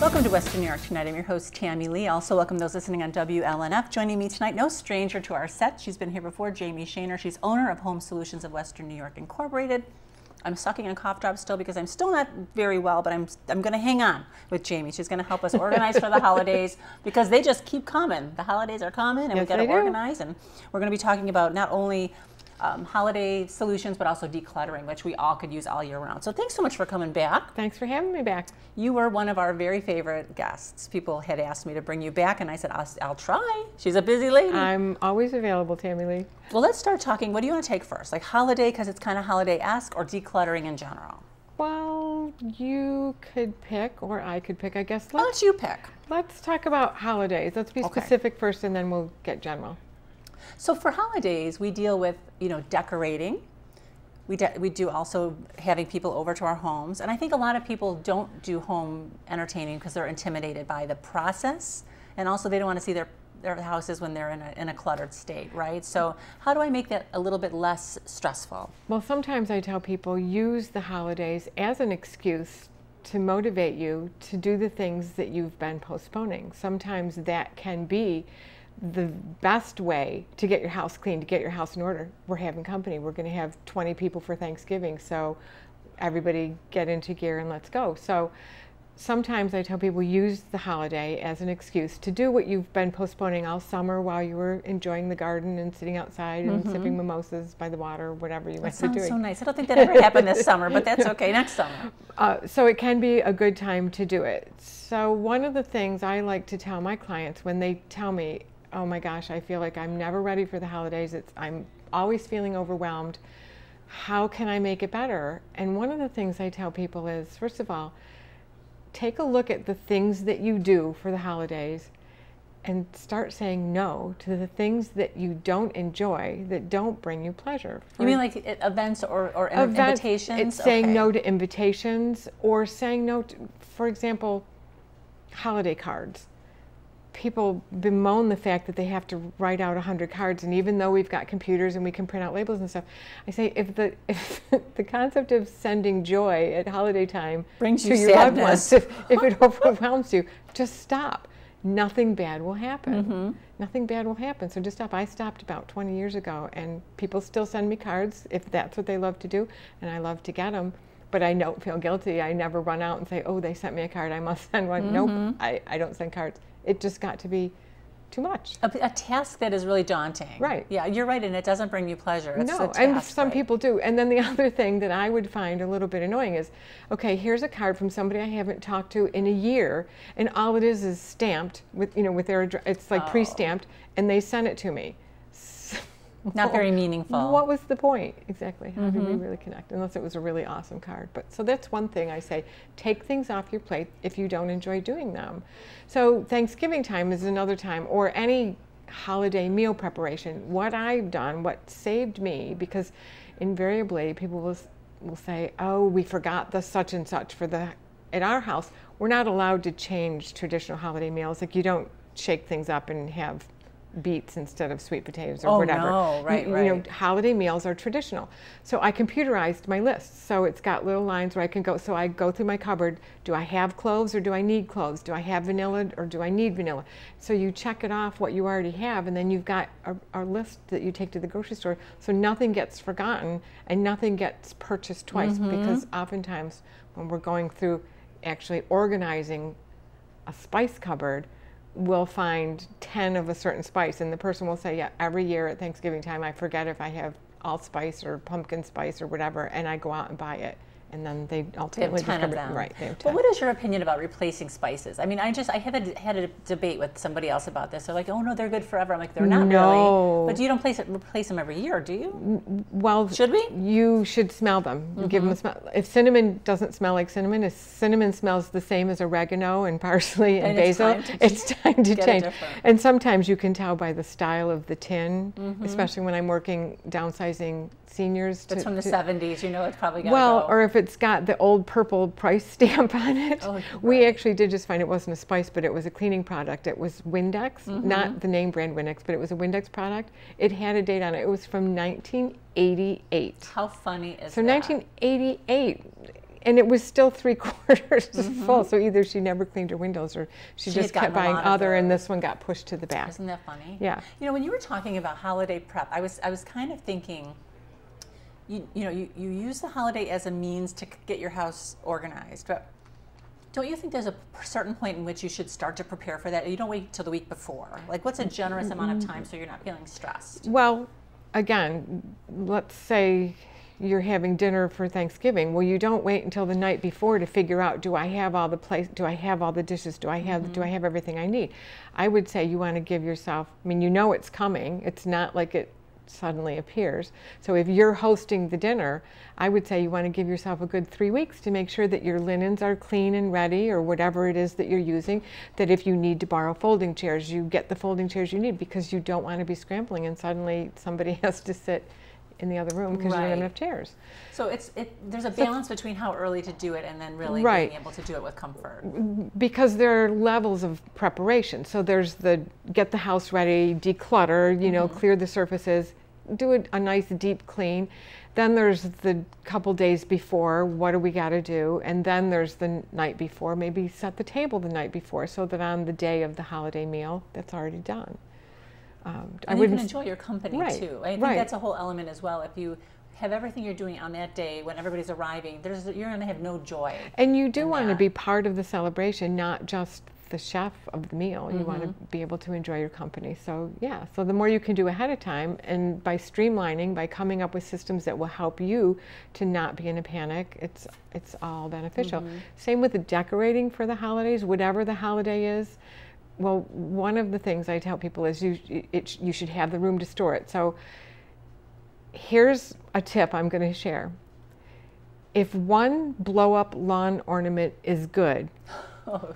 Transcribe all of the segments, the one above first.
Welcome to Western New York Tonight. I'm your host, Tammie Lee. Also, welcome those listening on WLNF. Joining me tonight, no stranger to our set. She's been here before, Jamie Shaner. She's owner of Home Solutions of Western New York Incorporated. I'm sucking on cough drops still because I'm still not very well, but I'm, I'm going to hang on with Jamie. She's going to help us organize for the holidays because they just keep coming. The holidays are coming and Yes, we got to organize. And we're going to be talking about not only um, holiday solutions, but also decluttering, which we all could use all year round. So thanks so much for coming back. Thanks for having me back. You were one of our very favorite guests. People had asked me to bring you back, and I said, I'll, I'll try. She's a busy lady. I'm always available, Tammie Lee. well, let's start talking. What do you want to take first? Like holiday, because it's kind of holiday esque, or decluttering in general? Well, you could pick, or I could pick. I guess Why let's don't you pick? let's talk about holidays. Let's be Okay. specific first, and then we'll get general. So for holidays, we deal with you know decorating. We, de- we do also having people over to our homes, and I think a lot of people don't do home entertaining because they're intimidated by the process, and also they don't want to see their their houses when they're in a, in a cluttered state, right? So how do I make that a little bit less stressful? Well, sometimes I tell people use the holidays as an excuse to motivate you to do the things that you've been postponing. Sometimes that can be the best way to get your house clean, to get your house in order. We're having company. We're going to have 20 people for Thanksgiving, so everybody get into gear and let's go. So sometimes I tell people use the holiday as an excuse to do what you've been postponing all summer while you were enjoying the garden and sitting outside and sipping mimosas by the water, whatever you Mm-hmm. That sounds doing. so nice. I don't think that ever happened this summer, but that's okay. Next summer. Uh, so it can be a good time to do it. So one of the things I like to tell my clients when they tell me, "Oh my gosh, I feel like I'm never ready for the holidays. It's I'm always feeling overwhelmed. How can I make it better?" And one of the things I tell people is, first of all, take a look at the things that you do for the holidays and start saying no to the things that you don't enjoy that don't bring you pleasure. You mean like events or, or invitations? It's saying Okay. no to invitations or saying no to, for example, holiday cards. People bemoan the fact that they have to write out 100 cards, and even though we've got computers and we can print out labels and stuff, I say if the if the concept of sending joy at holiday time Brings to you your loved ones, sadness. if, if it overwhelms you, just stop. Nothing bad will happen. Mm-hmm. Nothing bad will happen. So just stop. I stopped about 20 years ago, and people still send me cards if that's what they love to do, and I love to get them. But I don't feel guilty. I never run out and say, "Oh, they sent me a card. I must send one." Mm-hmm. Nope. I, I don't send cards. It just got to be too much. a, a task that is really daunting. Right. Yeah, you're right, and it doesn't bring you pleasure. It's no, a and some right? people do. And then the other thing that I would find a little bit annoying is, okay, here's a card from somebody I haven't talked to in a year, and all it is is stamped with, you know, with their address. It's like Oh. pre-stamped, and they sent it to me. Not very meaningful. What was the point exactly? How did Mm-hmm. we really connect? Unless it was a really awesome card. But so that's one thing I say: take things off your plate if you don't enjoy doing them. So Thanksgiving time is another time, or any holiday meal preparation. What I've done, what saved me, because invariably people will will say, "Oh, we forgot the such and such for the." At our house, we're not allowed to change traditional holiday meals. Like you don't shake things up and have beets instead of sweet potatoes or Oh, whatever. no, You- right, you know, holiday meals are traditional. So I computerized my list. So it's got little lines where I can go. So I go through my cupboard. Do I have cloves or do I need cloves? Do I have vanilla or do I need vanilla? So you check it off what you already have, and then you've got a, a list that you take to the grocery store. So nothing gets forgotten and nothing gets purchased twice Mm-hmm. because oftentimes when we're going through actually organizing a spice cupboard, we'll find 10 of a certain spice, and the person will say, Yeah, every year at Thanksgiving time, I forget if I have allspice or pumpkin spice or whatever, and I go out and buy it. And then they They have ultimately 10 of them. Right, they have But what is your opinion about replacing spices? I mean, I just I had a, had a debate with somebody else about this. They're like, oh no, they're good forever. I'm like, they're not No. really. But you don't place it, replace them every year, do you? well, Should we? Mm-hmm. You should smell them. You Give them a smell. If cinnamon doesn't smell like cinnamon, if cinnamon smells the same as oregano and parsley and it's basil, time to it's time to get change. different. And sometimes you can tell by the style of the tin, Mm-hmm. especially when I'm working downsizing seniors. It's from the to- 70s. You know, it's probably got Well, go. or if it's got the old purple price stamp on it. Oh, We right. actually did just find it wasn't a spice, but it was a cleaning product. It was Windex, Mm-hmm. not the name brand Windex, but it was a Windex product. It had a date on it. It was from 1988. How funny is So that? 1988, and it was still three quarters mm-hmm. full. So either she never cleaned her windows or she, she just kept buying other, and this one got pushed to the back. Isn't that funny? Yeah. You know, when you were talking about holiday prep, I was I was kind of thinking. You, you know, you, you use the holiday as a means to get your house organized, but don't you think there's a certain point in which you should start to prepare for that? You don't wait till the week before. Like, what's a generous amount of time so you're not feeling stressed? Well, again, let's say you're having dinner for Thanksgiving. Well, you don't wait until the night before to figure out do I have all the place do I have all the dishes? Do I have mm-hmm. do I have everything I need? I would say you want to give yourself I mean, you know it's coming. It's not like it suddenly appears. So if you're hosting the dinner, I would say you want to give yourself a good 3 weeks to make sure that your linens are clean and ready or whatever it is that you're using. That if you need to borrow folding chairs, you get the folding chairs you need because you don't want to be scrambling and suddenly somebody has to sit in the other room because right. you don't have enough chairs. So it's it, there's a balance so, between how early to do it and then really right. being able to do it with comfort. Because there are levels of preparation. So there's the get the house ready, declutter, you know, mm-hmm. clear the surfaces, do a, a nice deep clean. Then there's the couple days before, what do we got to do? And then there's the night before, maybe set the table the night before so that on the day of the holiday meal, that's already done. Um, and I you can enjoy your company right, too. I think right. that's a whole element as well. If you have everything you're doing on that day when everybody's arriving, there's you're going to have no joy. And you do want to be part of the celebration, not just the chef of the meal. You want to be able to enjoy your company. So yeah, so the more you can do ahead of time, and by streamlining, by coming up with systems that will help you to not be in a panic, it's it's all beneficial. Mm-hmm. Same with the decorating for the holidays, whatever the holiday is well, one of the things I tell people is you, it, you should have the room to store it. So here's a tip I'm going to share. If one blow up lawn ornament is good, oh,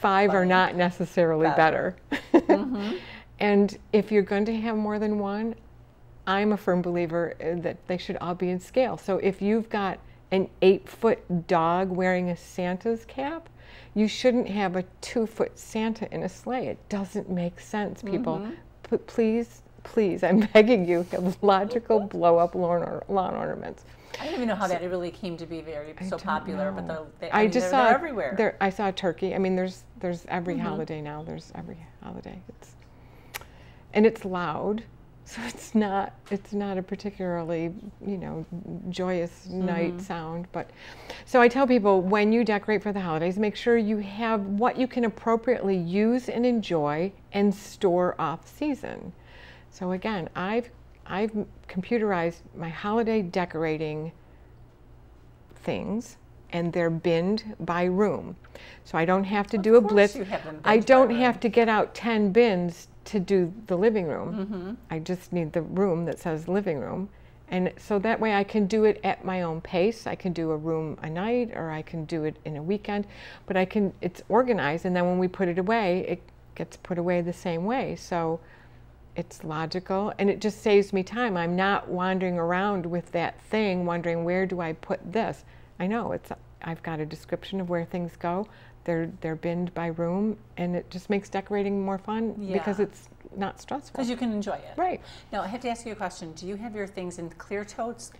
five funny. are not necessarily better. better. mm-hmm. and if you're going to have more than one, I'm a firm believer uh, that they should all be in scale. So if you've got an eight foot dog wearing a Santa's cap, you shouldn't have a two foot Santa in a sleigh. It doesn't make sense, people. Mm-hmm. P- please, please, I'm begging you, have logical blow up lawn, or- lawn ornaments. I don't even know how so, that really came to be very so popular, know. but the, they, I, I mean, just they're, saw they're everywhere. There, I saw turkey. I mean, there's there's every mm-hmm. holiday now. There's every holiday. It's and it's loud. So it's not it's not a particularly you know joyous mm-hmm. night sound. But so I tell people when you decorate for the holidays, make sure you have what you can appropriately use and enjoy and store off season. So again, I've I've computerized my holiday decorating things and they're binned by room. So I don't have to of do a blitz. I don't have to get out 10 bins to do the living room. Mm-hmm. I just need the room that says living room. And so that way I can do it at my own pace. I can do a room a night or I can do it in a weekend, but I can, it's organized. And then when we put it away, it gets put away the same way. So it's logical and it just saves me time. I'm not wandering around with that thing, wondering where do I put this. I know it's, I've got a description of where things go they're they're binned by room, and it just makes decorating more fun yeah. because it's not stressful. Because you can enjoy it. Right. Now I have to ask you a question. Do you have your things in clear totes?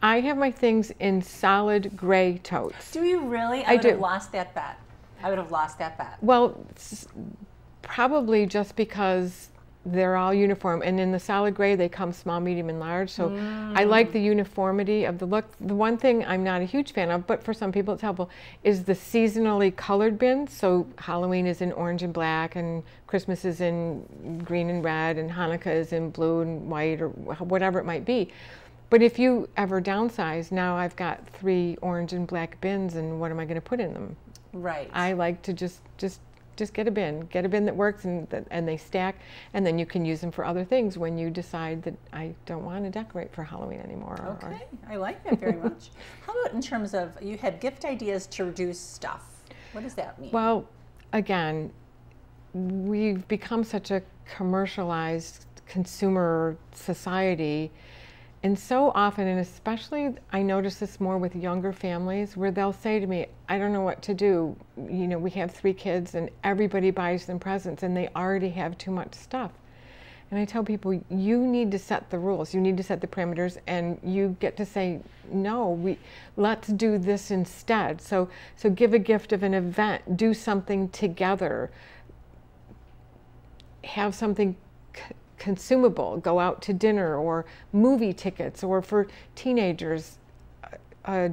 I have my things in solid gray totes. Do you really? I, I would do. have lost that bet. I would have lost that bet. Well, probably just because they're all uniform. And in the solid gray they come small medium and large. So mm. i like the uniformity of the look. The one thing i'm not a huge fan of but for some people it's helpful is the seasonally colored bins so halloween is in orange and black and christmas is in green and red and hanukkah is in blue and white or whatever it might be. But if you ever downsize now i've got three orange and black bins and what am i going to put in them? Right. I like to just just just get a bin, get a bin that works and, that, and they stack, and then you can use them for other things when you decide that I don't want to decorate for Halloween anymore. Okay, or, I like that very much. How about in terms of you had gift ideas to reduce stuff? What does that mean? Well, again, we've become such a commercialized consumer society and so often, and especially I notice this more with younger families, where they'll say to me, I don't know what to do. You know, we have three kids and everybody buys them presents and they already have too much stuff. And I tell people, you need to set the rules. You need to set the parameters, and you get to say, no, we let's do this instead. So, so give a gift of an event. Do something together. Have something consumable. Go out to dinner or movie tickets, or for teenagers, a,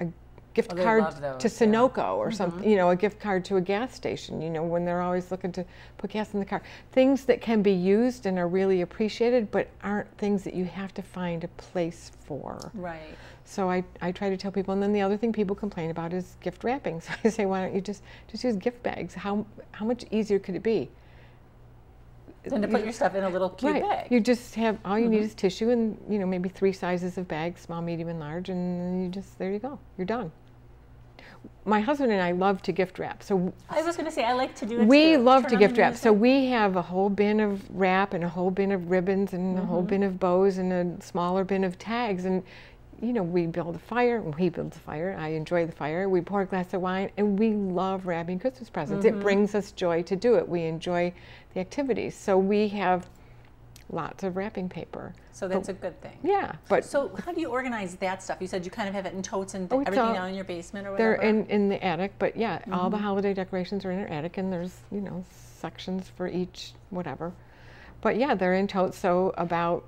a gift Oh, card those, to yeah. Sunoco or something, mm-hmm. you know, a gift card to a gas station, you know, when they're always looking to put gas in the car. Things that can be used and are really appreciated, but aren't things that you have to find a place for. Right. So I, I try to tell people, and then the other thing people complain about is gift wrapping. So I say, why don't you just, just use gift bags? How, how much easier could it be? Then to put your stuff in a little cute right. bag. You just have, all you need is tissue and, you know, maybe three sizes of bags, small, medium, and large, and you just, there you go, you're done. My husband and I love to gift wrap. So I was going to say I like to do it. we too. love Turn to gift wrap. So we have a whole bin of wrap and a whole bin of ribbons and a whole Mm-hmm. bin of bows and a smaller bin of tags. And, you know, we build a fire. we build a fire. I enjoy the fire. We pour a glass of wine and we love wrapping Christmas presents. Mm-hmm. It brings us joy to do it. We enjoy the activities. So we have lots of wrapping paper. So that's a good thing. Yeah, but So how do you organize that stuff? You said you kind of have it in totes and Oh, everything all- down in your basement or whatever. They're in, in the attic, but yeah, all Mm-hmm. the holiday decorations are in our attic, and there's you know sections for each whatever. But yeah, they're in totes. So about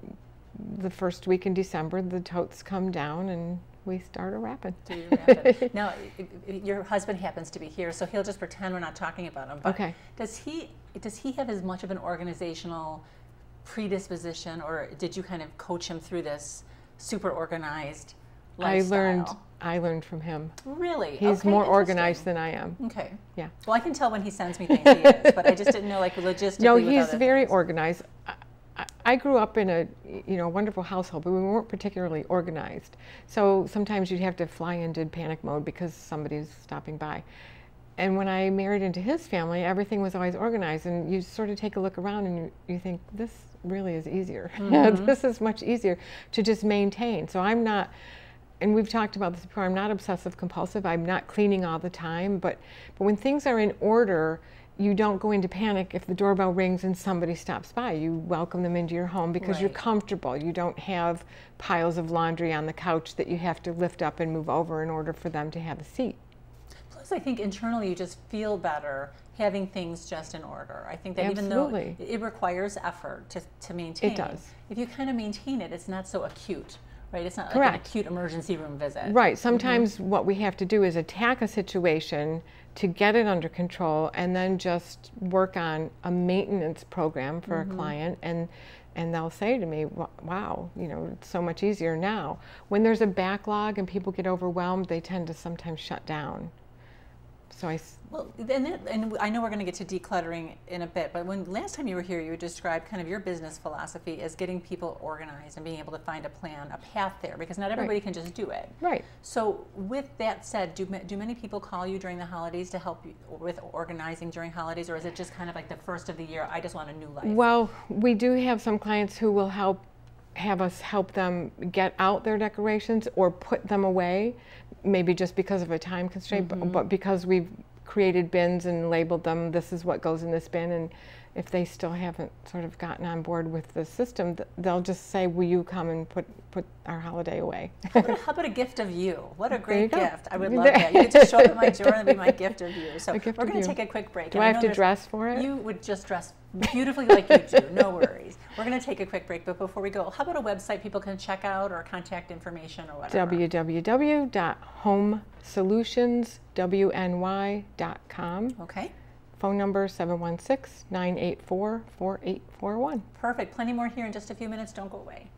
the first week in December, the totes come down, and we start a wrapping. Do it? now, your husband happens to be here, so he'll just pretend we're not talking about him. But Okay. Does he does he have as much of an organizational predisposition, or did you kind of coach him through this super organized I learned I learned from him. Really, He's Okay, more organized than I am. Okay. Yeah. Well, I can tell when he sends me things he is, but I just didn't know like logistically. No, he's very things. organized. I, grew up in a you know wonderful household, but we weren't particularly organized. So sometimes you'd have to fly into panic mode because somebody's stopping by. And when I married into his family, everything was always organized, and you sort of take a look around and you, you think this really is easier. Mm-hmm. this is much easier to just maintain. So I'm not and we've talked about this before i'm not obsessive compulsive i'm not cleaning all the time but but when things are in order you don't go into panic if the doorbell rings and somebody stops by you welcome them into your home because you're comfortable you don't have piles of laundry on the couch that you have to lift up and move over in order for them to have a seat Plus, I think internally you just feel better having things just in order. I think that even though it requires effort to, to maintain, it does. if you kind of maintain it, it's not so acute, right? It's not like an acute emergency room visit. Right. Mm-hmm. Sometimes what we have to do is attack a situation to get it under control and then just work on a maintenance program for a mm-hmm. client and and they'll say to me, "Wow, you know, it's so much easier now." When there's a backlog and people get overwhelmed, they tend to sometimes shut down. So I Well, and, that, and I know we're going to get to decluttering in a bit, but when last time you were here, you described kind of your business philosophy as getting people organized and being able to find a plan, a path there, because not everybody can just do it. right. So, with that said, do, do many people call you during the holidays to help you with organizing during holidays, or is it just kind of like the first of the year? I just want a new life. Well, we do have some clients who will help have us help them get out their decorations or put them away, maybe just because of a time constraint, but, mm-hmm. but because we've created bins and labeled them, this is what goes in this bin. And if they still haven't sort of gotten on board with the system, they'll just say, Will you come and put, put our holiday away? how, about, how about a gift of you? What a great gift! I would love that. You could just show up at my door and be my gift of you. So we're going to take a quick break. do and I know have to dress for it? You would just dress beautifully like you do. No worries. We're going to take a quick break, but before we go, how about a website people can check out or contact information or whatever? www.homesolutionswny.com. Okay. Phone number 716 984 4841. Perfect. Plenty more here in just a few minutes. Don't go away.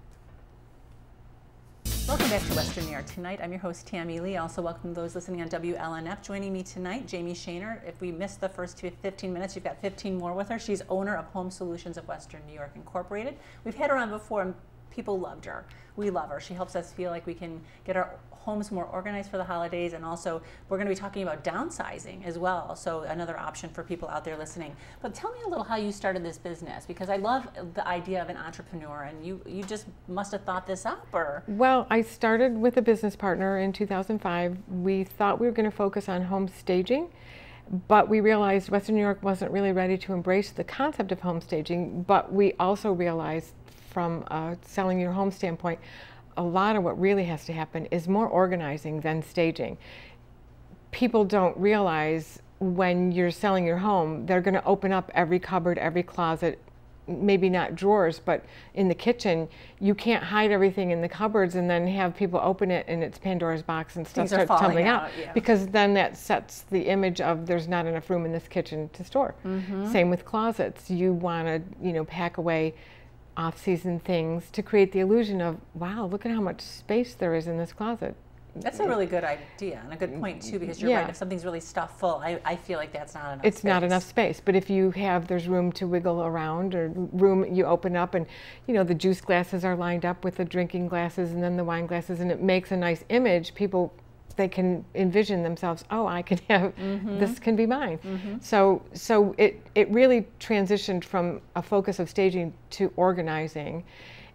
Welcome back to Western New York Tonight. I'm your host, Tammie Lee. Also, welcome those listening on WLNF. Joining me tonight, Jamie Shaner. If we missed the first 15 minutes, you've got 15 more with her. She's owner of Home Solutions of Western New York Incorporated. We've had her on before, people loved her. We love her. She helps us feel like we can get our homes more organized for the holidays, and also we're going to be talking about downsizing as well. So another option for people out there listening. But tell me a little how you started this business because I love the idea of an entrepreneur, and you you just must have thought this up, or Well, I started with a business partner in 2005. We thought we were going to focus on home staging. But we realized Western New York wasn't really ready to embrace the concept of home staging, but we also realized from a selling your home standpoint, a lot of what really has to happen is more organizing than staging. People don't realize when you're selling your home, they're going to open up every cupboard, every closet, maybe not drawers, but in the kitchen, you can't hide everything in the cupboards and then have people open it and it's Pandora's box and stuff Things starts tumbling out. out yeah. Because then that sets the image of there's not enough room in this kitchen to store. Mm-hmm. Same with closets. You want to, you know, pack away off-season things to create the illusion of, wow, look at how much space there is in this closet. That's a really good idea and a good point too, because you're Yeah. right. If something's really stuffed full, I, I feel like that's not enough. it's not enough space. But if you have, there's room to wiggle around or room you open up and, you know, the juice glasses are lined up with the drinking glasses and then the wine glasses and it makes a nice image. People, they can envision themselves, oh, I can have, this can be mine. So, so it, it really transitioned from a focus of staging to organizing.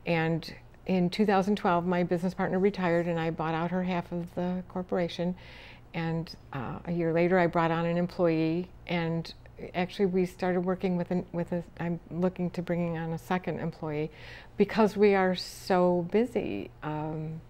And in 2012, my business partner retired and I bought out her half of the corporation. And uh, a year later, I brought on an employee, and actually, we started working with an, with a. I'm looking to bringing on a second employee, because we are so busy. Um,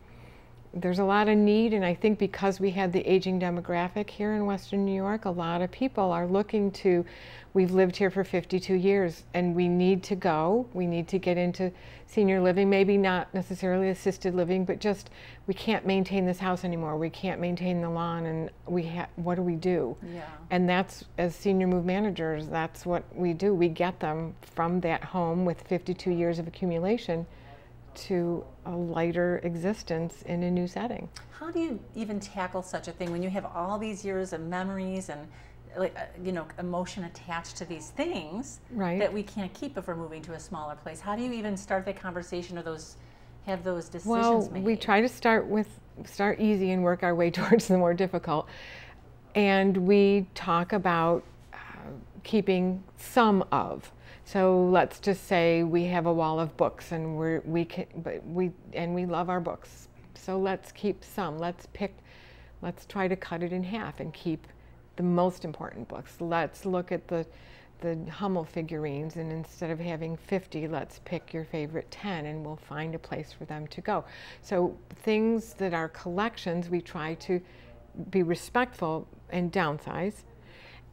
there's a lot of need, and I think because we had the aging demographic here in Western New York, a lot of people are looking to. We've lived here for 52 years, and we need to go. We need to get into senior living, maybe not necessarily assisted living, but just we can't maintain this house anymore. We can't maintain the lawn, and we ha- what do we do? Yeah. And that's, as senior move managers, that's what we do. We get them from that home with 52 years of accumulation to a lighter existence in a new setting. How do you even tackle such a thing when you have all these years of memories and like uh, you know emotion attached to these things Right. that we can't keep if we're moving to a smaller place? How do you even start the conversation or those have those decisions Well, made? we try to start with start easy and work our way towards the more difficult. And we talk about uh, keeping some of. So let's just say we have a wall of books and we're we can but we and we love our books. So let's keep some. Let's pick let's try to cut it in half and keep the most important books. Let's look at the the Hummel figurines and instead of having 50, let's pick your favorite 10 and we'll find a place for them to go. So things that are collections, we try to be respectful and downsize.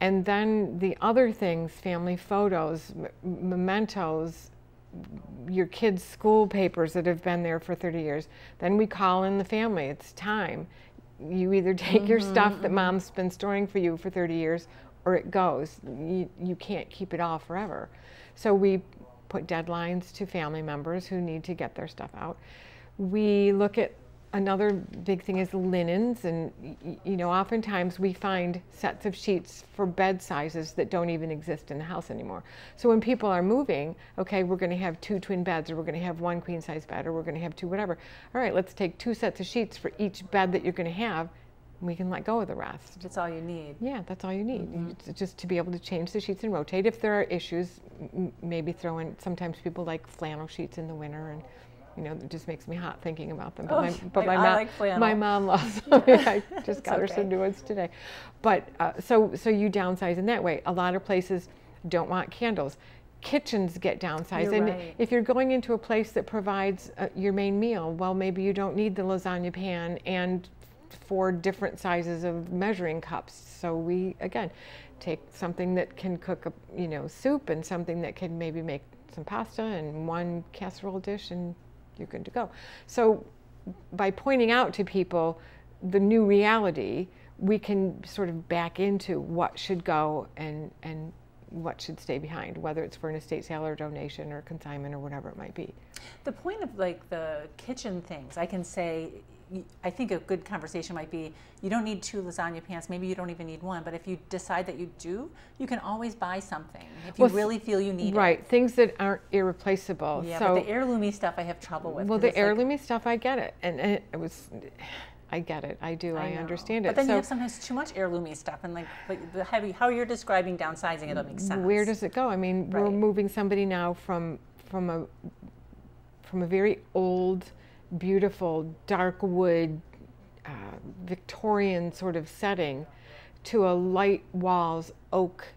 And then the other things, family photos, m- mementos, your kids' school papers that have been there for 30 years. Then we call in the family. It's time. You either take your mm-hmm, stuff that mm-hmm. mom's been storing for you for 30 years or it goes. You, you can't keep it all forever. So we put deadlines to family members who need to get their stuff out. We look at another big thing is linens and you know oftentimes we find sets of sheets for bed sizes that don't even exist in the house anymore so when people are moving okay we're going to have two twin beds or we're going to have one queen size bed or we're going to have two whatever all right let's take two sets of sheets for each bed that you're going to have and we can let go of the rest That's all you need. yeah, that's all you need. It's mm-hmm. just to be able to change the sheets and rotate. If there are issues, m- maybe throw in. Sometimes people like flannel sheets in the winter, and you know, it just makes me hot thinking about them. But Oh, my, but my mom, like my mom loves them. I just got her some new ones today. But uh, so so you downsize in that way. A lot of places don't want candles. Kitchens get downsized, You're and right. if you're going into a place that provides uh, your main meal, well, maybe you don't need the lasagna pan and four different sizes of measuring cups. So we again take something that can cook a you know soup and something that can maybe make some pasta and one casserole dish and you're good to go. So by pointing out to people the new reality, we can sort of back into what should go and and what should stay behind, whether it's for an estate sale or donation or consignment or whatever it might be. The point of like the kitchen things, I can say, I think a good conversation might be you don't need two lasagna pans, maybe you don't even need one, but if you decide that you do, you can always buy something if you Well, really feel you need it. Right, things that aren't irreplaceable. Yeah, so but the heirloomy stuff I have trouble with. Well, the it's like- heirloomy stuff, I get it, and, and it was, I get it, I do, I, know. understand it. But then so you have sometimes too much heirloomy stuff, and like, like the heavy, how you're describing downsizing, it'll make sense. where does it go? I mean, we're moving somebody now from from a from a very old, beautiful dark wood, uh, Victorian sort of setting, to a light walls oak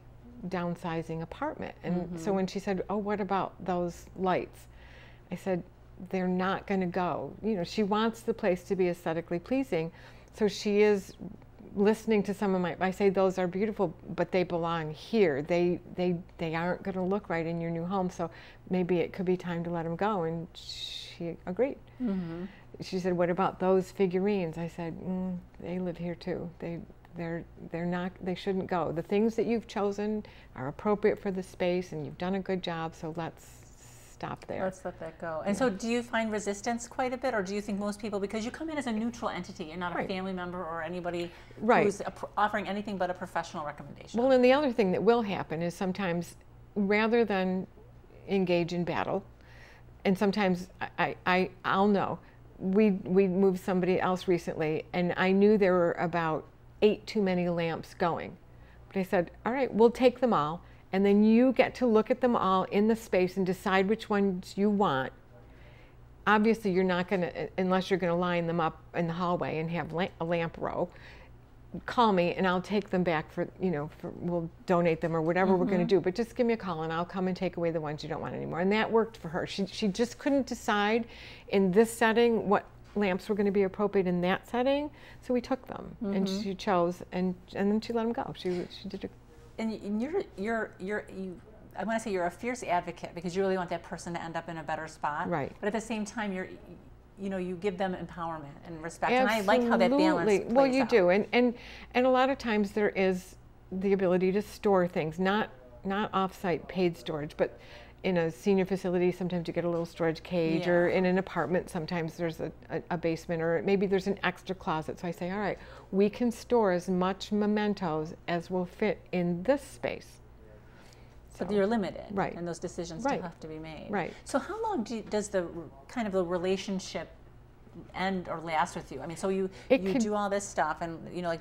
downsizing apartment. And mm-hmm. so when she said, "Oh, what about those lights?" I said, "They're not going to go. You know, she wants the place to be aesthetically pleasing, so she is listening to some of my I say those are beautiful, but they belong here. They they they aren't going to look right in your new home. So maybe it could be time to let them go." And she agreed. Mm-hmm. She said, "What about those figurines?" I said, mm, "They live here too. They they're they're not they shouldn't go. The things that you've chosen are appropriate for the space, and you've done a good job. So let's." Stop there. Let's let that go. And yeah. so, do you find resistance quite a bit, or do you think most people, because you come in as a neutral entity, you're not right. a family member or anybody right. who's offering anything but a professional recommendation? Well, and the other thing that will happen is sometimes, rather than engage in battle, and sometimes I, I I'll know. We we moved somebody else recently, and I knew there were about eight too many lamps going. But I said, all right, we'll take them all, and then you get to look at them all in the space and decide which ones you want. Obviously, you're not going to, unless you're going to line them up in the hallway and have a lamp row call me and I'll take them back for, you know, for, we'll donate them or whatever mm-hmm. we're going to do. But just give me a call and I'll come and take away the ones you don't want anymore. And that worked for her. She, she just couldn't decide in this setting what lamps were going to be appropriate in that setting. So we took them mm-hmm. and she chose and, and then she let them go. She, she did a, and you're, you're, you're, you, I want to say you're a fierce advocate because you really want that person to end up in a better spot. Right. But at the same time, you're you know you give them empowerment and respect Absolutely. and i like how that balance well you out. do and and and a lot of times there is the ability to store things not not off-site paid storage but in a senior facility sometimes you get a little storage cage yeah. or in an apartment sometimes there's a, a, a, basement or maybe there's an extra closet so i say all right we can store as much mementos as will fit in this space so, but you're limited, right? And those decisions right. still have to be made, right? So how long do you, does the kind of the relationship end or last with you? I mean, so you it you could, do all this stuff, and you know, like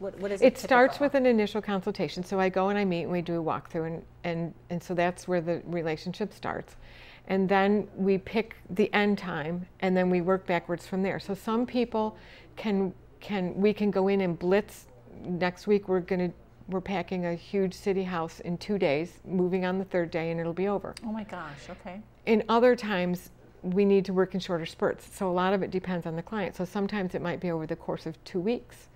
what, what is it? It starts with an initial consultation. So I go and I meet and we do a walkthrough, and and and so that's where the relationship starts. And then we pick the end time, and then we work backwards from there. So some people can can we can go in and blitz. Next week we're going to we're packing a huge city house in two days, moving on the third day, and it'll be over. Oh my gosh, okay. In other times, we need to work in shorter spurts. So a lot of it depends on the client. So sometimes it might be over the course of two weeks.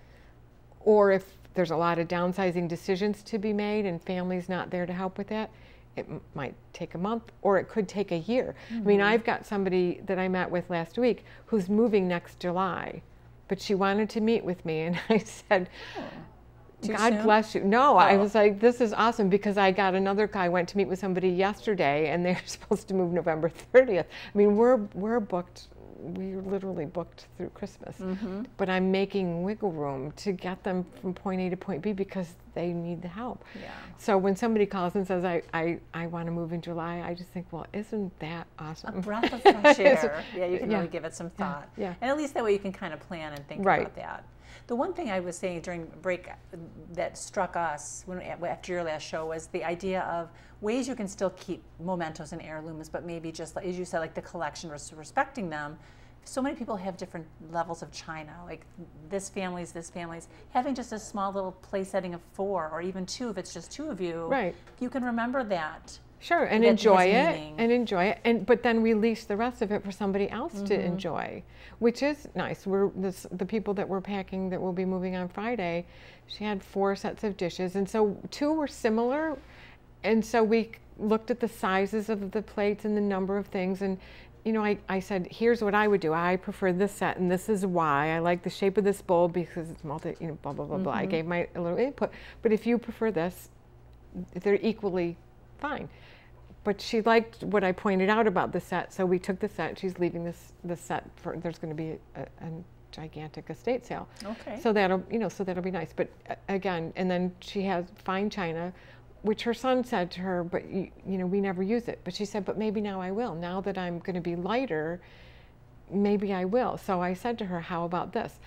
Or if there's a lot of downsizing decisions to be made and family's not there to help with that, it m- might take a month or it could take a year. Mm-hmm. I mean, mm-hmm. I've got somebody that I met with last week who's moving next July, but she wanted to meet with me, and I said, oh. God soon? bless you. No, oh. I was like, this is awesome because I got another guy. went to meet with somebody yesterday, and they're supposed to move November 30th. I mean, we're we're booked. We're literally booked through Christmas. Mm-hmm. But I'm making wiggle room to get them from point A to point B because they need the help. Yeah. So when somebody calls and says, I, I, I want to move in July, I just think, well, isn't that awesome? A breath of fresh air. yeah, you can yeah. really give it some thought. Yeah. yeah. And at least that way you can kind of plan and think right. about that. The one thing I was saying during break that struck us when after your last show was the idea of ways you can still keep mementos and heirlooms, but maybe just as you said, like the collection, respecting them. So many people have different levels of china, like this family's, this family's. Having just a small little play setting of four, or even two, if it's just two of you, right? You can remember that Sure, and enjoy it, meaning. and enjoy it, and but then release the rest of it for somebody else mm-hmm. to enjoy, which is nice. We're this, the people that we're packing that will be moving on Friday. She had four sets of dishes, and so two were similar, and so we looked at the sizes of the plates and the number of things, and you know, I, I said, here's what I would do. I prefer this set, and this is why. I like the shape of this bowl because it's multi, you know, blah, blah, blah, mm-hmm. blah. I mm-hmm. gave my a little input. But if you prefer this, they're equally fine but she liked what I pointed out about the set, so we took the set. She's leaving this the set for. There's going to be a, a, gigantic estate sale. Okay. So that'll you know so that'll be nice. But uh, again, and then she has fine china, which her son said to her, but you, you know we never use it. But she said, but maybe now I will. Now that I'm going to be lighter, maybe I will. So I said to her, how about this?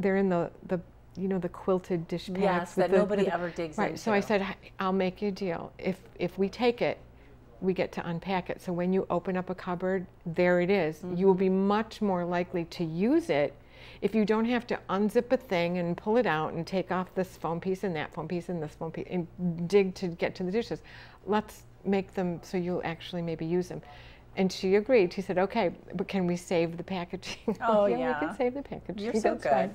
They're in the the you know the quilted dish packs. Yes, that the, nobody ever digs right. into. So I said, I'll make you a deal. If if we take it, we get to unpack it. So when you open up a cupboard, there it is. Mm-hmm. You will be much more likely to use it if you don't have to unzip a thing and pull it out and take off this foam piece and that foam piece and this foam piece and dig to get to the dishes, let's make them so you'll actually maybe use them. And she agreed. She said, "Okay, but can we save the packaging?" Oh yeah, yeah, we can save the packaging. You're so That's good. fine.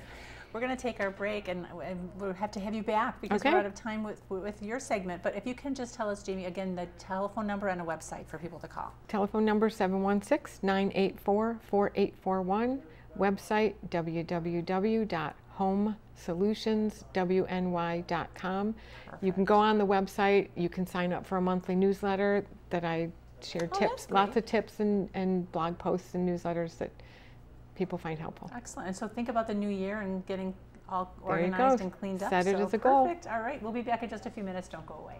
We're going to take our break, and and we'll have to have you back because Okay. we're out of time with with your segment. But if you can just tell us, Jamie, again, the telephone number and a website for people to call. Telephone number 716-984-4841. Website www.homesolutionswny.com. You can go on the website. You can sign up for a monthly newsletter that I share Oh, tips, lots of tips and, and blog posts and newsletters that people find helpful. Excellent. And so think about the new year and getting all There organized and cleaned up. Set it so as a goal. Perfect. All right. We'll be back in just a few minutes. Don't go away.